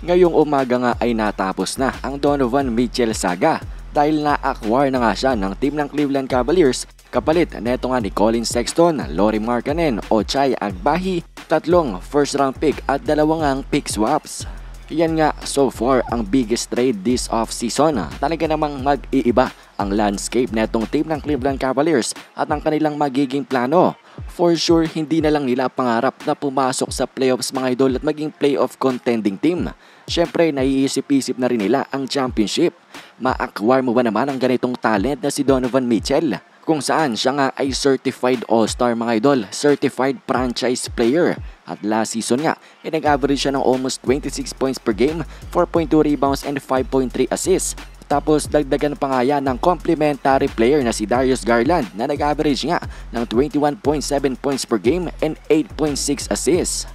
Ngayong umaga nga ay natapos na ang Donovan Mitchell saga dahil na-acquire na nga siya ng team ng Cleveland Cavaliers kapalit neto nga ni Colin Sexton, Lori Markkanen, Ochai Agbahi, tatlong first round pick at dalawang pick swaps. Yan nga so far ang biggest trade this off-season. Talaga namang mag-iiba ang landscape netong team ng Cleveland Cavaliers at ang kanilang magiging plano. For sure, hindi na lang nila pangarap na pumasok sa playoffs mga idol at maging playoff contending team. Siyempre, naiisip-isip na rin nila ang championship. Ma-acquire mo ba naman ang ganitong talent na si Donovan Mitchell? Kung saan siya nga ay certified all-star mga idol, certified franchise player. At last season nga, ay nag-average siya ng almost 26 points per game, 4.2 rebounds and 5.3 assists. Tapos dagdagan pa nga yan ng complementary player na si Darius Garland na nag-average nga ng 21.7 points per game and 8.6 assists.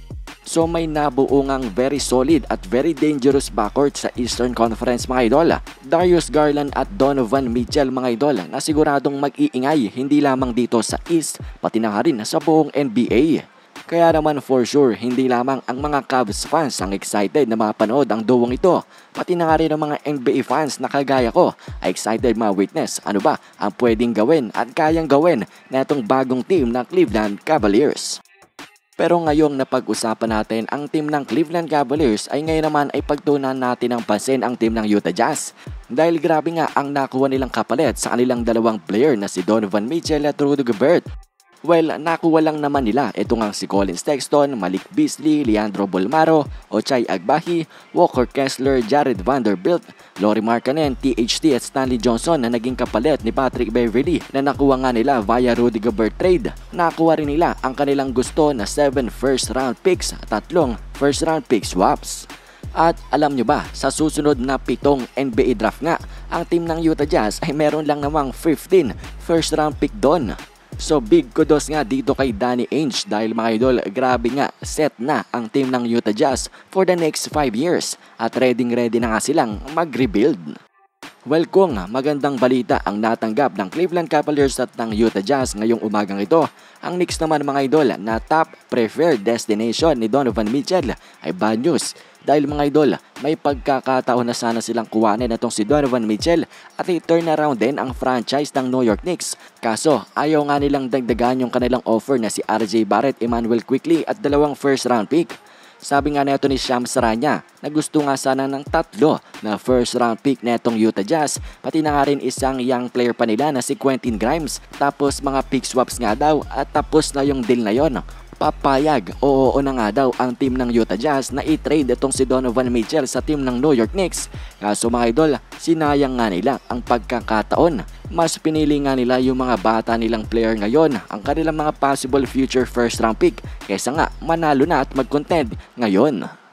So may nabuo ngang very solid at very dangerous backcourt sa Eastern Conference mga idol. Darius Garland at Donovan Mitchell mga idol na siguradong mag-iingay hindi lamang dito sa East pati na rin sa buong NBA. Kaya naman for sure, hindi lamang ang mga Cavs fans ang excited na mapanood ang duwong ito. Pati na nga rin ang mga NBA fans na kagaya ko ay excited ma-witness ano ba ang pwedeng gawin at kayang gawin na itong bagong team ng Cleveland Cavaliers. Pero ngayong napag-usapan natin ang team ng Cleveland Cavaliers ay ngayon naman ay pagtunan natin ng pansin ang team ng Utah Jazz. Dahil grabe nga ang nakuha nilang kapalit sa kanilang dalawang player na si Donovan Mitchell at Rudy Gobert. Well, nakuha lang naman nila ito nga si Colin Sexton, Malik Beasley, Leandro Bolmaro, Ochai Agbahi, Walker Kessler, Jared Vanderbilt, Lori Markkanen, THT at Stanley Johnson na naging kapalit ni Patrick Beverly na nakuha nga nila via Rudy Gobert trade. Nakuha rin nila ang kanilang gusto na 7 first round picks at tatlong first round pick swaps. At alam nyo ba, sa susunod na pitong NBA draft nga, ang team ng Utah Jazz ay meron lang namang 15 first round pick doon. So big kudos nga dito kay Danny Ainge dahil mga idol, grabe nga set na ang team ng Utah Jazz for the next 5 years at ready ready na nga silang mag-rebuild. Well kung magandang balita ang natanggap ng Cleveland Cavaliers at ng Utah Jazz ngayong umagang ito, ang Knicks naman mga idol na top preferred destination ni Donovan Mitchell ay bad news dahil mga idol, may pagkakataon na sana silang kuwanin itong si Donovan Mitchell at i-turn around din ang franchise ng New York Knicks. Kaso, ayaw nga nilang dagdagan yung kanilang offer na si RJ Barrett, Emmanuel Quickly at dalawang first round pick. Sabi nga neto ni Shams Saranya na gusto nga sana ng tatlo na first round pick netong Utah Jazz pati na nga rin isang young player pa nila na si Quentin Grimes tapos mga pick swaps nga daw at tapos na yung deal na yon papayag o oo na nga daw ang team ng Utah Jazz na i-trade itong si Donovan Mitchell sa team ng New York Knicks. Kaso mga idol, sinayang nga nila ang pagkakataon. Mas pinili nga nila yung mga bata nilang player ngayon, ang kanilang mga possible future first round pick, kaysa nga manalo na at mag-contend ngayon.